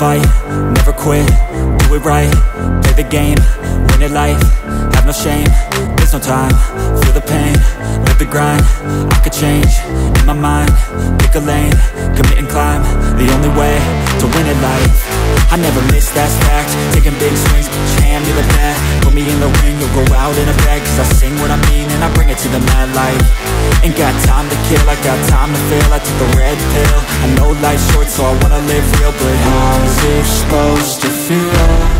fight, never quit, do it right, play the game, win it life, no shame, there's no time, feel the pain, live the grind, I could change, in my mind, pick a lane, commit and climb, the only way to win it life, I never miss, that's fact, taking big swings, put your hand to the bat, put me in the ring, you'll go out in a bag, cause I sing what I mean and I bring it to the mad light, ain't got time to kill, I got time to feel, I took the red pill, I know life's short so I wanna live real, but how's it supposed to feel?